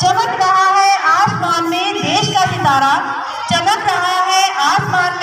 चमक रहा है आसमान में देश का सितारा। चमक रहा है आसमान